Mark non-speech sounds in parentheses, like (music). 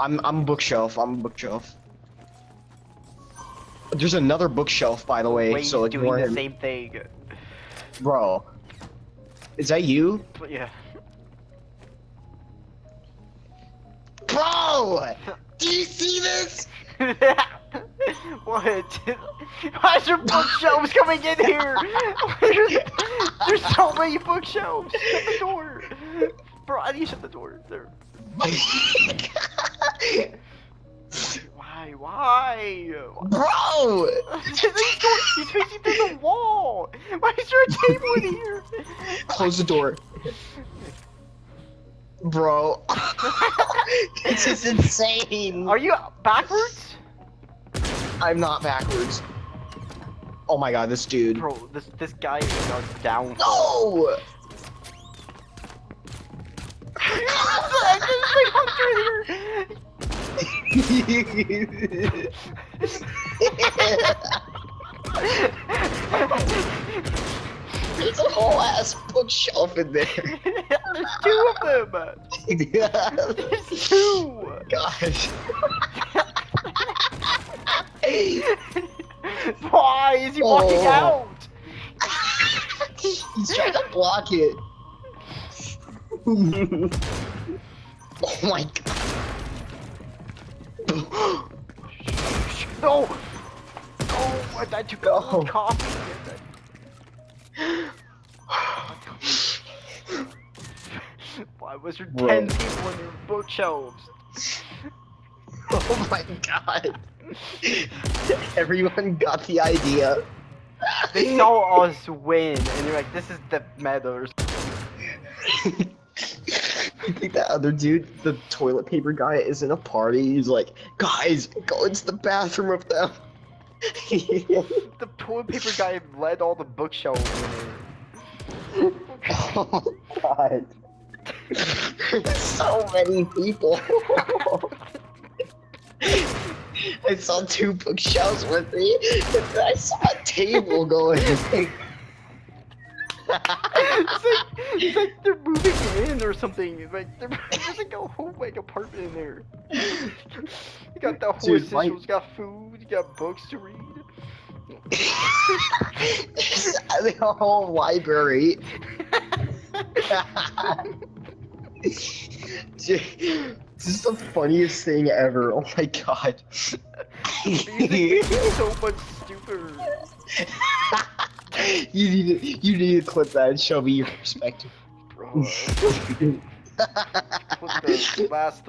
I'm I'm bookshelf. I'm bookshelf. There's another bookshelf, by the way. Wayne's so doing ignore the him, same thing. bro. Is that you, yeah. bro? Do you see this? (laughs) what? Why is there bookshelves coming in here? There's, there's so many bookshelves. Shut the door. Bro, I need to shut the door. There. (laughs) (laughs) Why? Why? bro. he's, going, he's through the wall. Why is there a table in here? Close the door, bro. (laughs) this is insane. Are you backwards? I'm not backwards. Oh my god, this dude. Bro, this this guy is downfall. No. There's a big hunter There's a whole ass bookshelf in there. There's two of them. There's two. Gosh. Why is he walking Oh. out? He's trying to block it. oh my god. No. No, I died to No. coffee. Why was there Bro. ten people in your bookshelves? Oh my god. Everyone got the idea. They saw us win, and they're like, "This is the meta." (laughs) (laughs) think that other dude, the toilet paper guy, is in a party. He's like, guys, go into the bathroom with them. (laughs) The toilet paper guy led all the bookshelves oh god. (laughs) so many people. I saw two bookshelves with me, and then I saw a table going. It's, like, it's like they're moving in or something. It's like they're, (laughs) there's like a whole like apartment in there. (laughs) you got the whole Dude, you got food, you got books to read. (laughs) the whole library. Dude, this is the funniest thing ever. Oh my god. So much stupider. (laughs) you need to you need to clip that and show me your perspective. Bro, (laughs) (laughs) put the last three.